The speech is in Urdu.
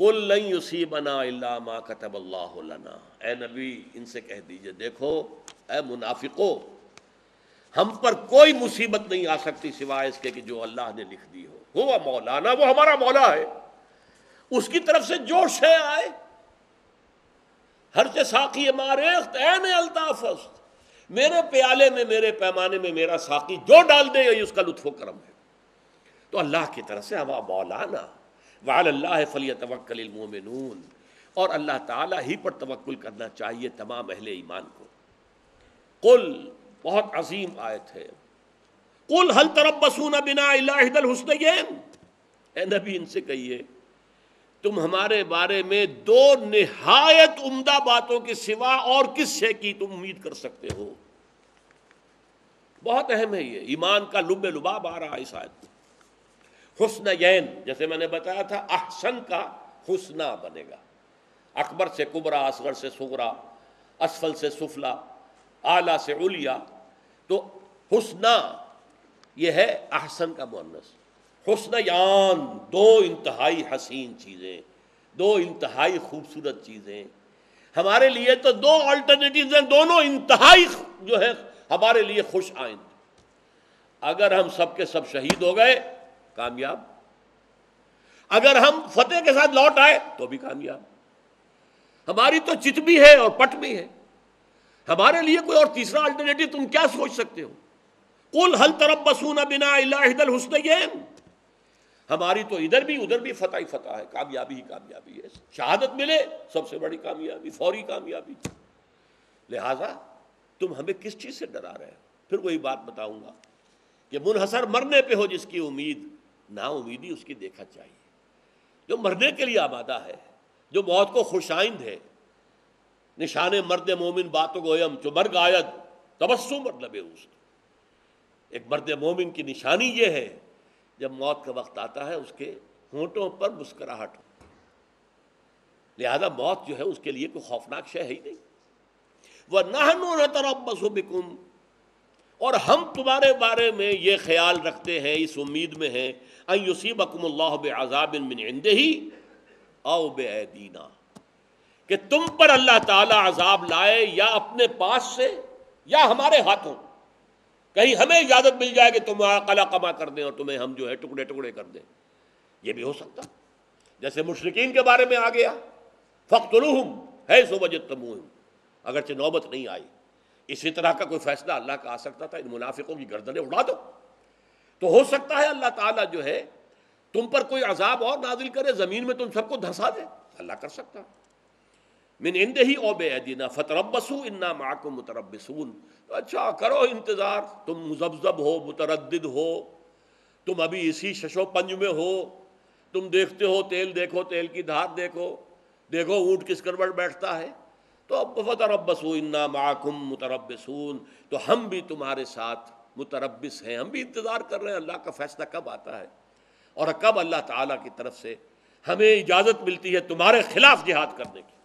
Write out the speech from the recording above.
کل نہیں اسی بنا ما کتب اللہ لنا۔ اے نبی، ان سے کہہ دیجیے، دیکھو، اے منافقو، ہم پر کوئی مصیبت نہیں آ سکتی سوائے اس کے کہ جو اللہ نے لکھ دی ہو۔ وہ مولانا، وہ ہمارا مولا ہے۔ اس کی طرف سے جو شے آئے، ہر سے ساقی ماریخت این الطافست میرے پیالے میں، میرے پیمانے میں، میرا ساقی جو ڈال دے، یہ اس کا لطف و کرم ہے۔ تو اللہ کی طرف سے ہوا مولانا۔ وعلی اللہ فلی توکل المومنون اور اللہ تعالیٰ ہی پر توکل کرنا چاہیے تمام اہل ایمان کو۔ قل، بہت عظیم آیت ہے۔ قل حل تربصون بنا اللہ الحسنین اے نبی، ان سے کہیے، تم ہمارے بارے میں دو نہایت عمدہ باتوں کے سوا اور کس شے کی تم امید کر سکتے ہو؟ بہت اہم ہے یہ۔ ایمان کا لب لباب آ رہا ہے اس آیت حسن یین، جیسے میں نے بتایا تھا، احسن کا حسنہ بنے گا۔ اکبر سے کبرا، اصغر سے سغرا اسفل سے سفلا، اعلیٰ سے علیا۔ تو حسنہ یہ ہے احسن کا مونس حسن یان، دو انتہائی حسین چیزیں، دو انتہائی خوبصورت چیزیں۔ ہمارے لیے تو دو آلٹرنیٹیوز ہیں، دونوں انتہائی جو ہے ہمارے لیے خوش آئند۔ اگر ہم سب کے سب شہید ہو گئے کامیاب۔ اگر ہم فتح کے ساتھ لوٹ آئے تو بھی کامیاب۔ ہماری تو چت بھی ہے اور پٹ بھی ہے۔ ہمارے لیے کوئی اور تیسرا الٹرنیٹو تم کیا سوچ سکتے ہو؟ کل حل طرف بسون بنا اللہ الحسن ہماری تو ادھر بھی ادھر بھی فتح ہی فتح ہے، کامیابی ہی کامیابی ہے۔ شہادت ملے، سب سے بڑی کامیابی، فوری کامیابی۔ لہذا تم ہمیں کس چیز سے ڈرا رہے پھر وہی بات بتاؤں گا کہ منحصر مرنے پہ ہو جس کی امید۔ نا امیدی اس کی دیکھا چاہیے۔ جو مرنے کے لیے آبادہ ہے، جو موت کو خوشائند ہے، نشان مرد مومن باتوں کو جو مرگ آیت تبسم مطلب اس ایک مرد مومن کی نشانی یہ ہے، جب موت کا وقت آتا ہے، اس کے ہونٹوں پر مسکراہٹ لہذا موت جو ہے، اس کے لیے کوئی خوفناک شے ہے ہی نہیں۔ وہ نہ اور ہم تمہارے بارے میں یہ خیال رکھتے ہیں، اس امید میں ہیں یوسیبکم اللہ بعذاب من عنده او بعیدینا، کہ تم پر اللہ تعالی عذاب لائے یا اپنے پاس سے یا ہمارے ہاتھوں۔ کہیں ہمیں اجازت مل جائے کہ تم قلا کما کر دیں اور تمہیں ہم جو ہے ٹکڑے ٹکڑے کر دیں۔ یہ بھی ہو سکتا۔ جیسے مشرقین کے بارے میں آ گیا فخت ہے سو وجہ اگرچہ نوبت نہیں آئی۔ اسی طرح کا کوئی فیصلہ اللہ کا آ سکتا تھا، ان منافقوں کی گردنیں اڑا دو۔ تو ہو سکتا ہے اللہ تعالیٰ جو ہے، تم پر کوئی عذاب اور نازل کرے، زمین میں تم سب کو دھسا دے۔ اللہ کر سکتا۔ من ہی او بے دینا فتربسو انا معکم متربسون اچھا کرو انتظار، تم مزبزب ہو، متردد ہو۔ تم ابھی اسی ششو پنج میں ہو۔ تم دیکھتے ہو، تیل دیکھو، تیل کی دھار دیکھو۔ دیکھو اونٹ کس کروٹ بیٹھتا ہے۔ تو اب فتربسو انا معکم متربسون تو ہم بھی تمہارے ساتھ متربس ہیں، ہم بھی انتظار کر رہے ہیں، اللہ کا فیصلہ کب آتا ہے؟ اور کب اللہ تعالیٰ کی طرف سے ہمیں اجازت ملتی ہے تمہارے خلاف جہاد کرنے کی؟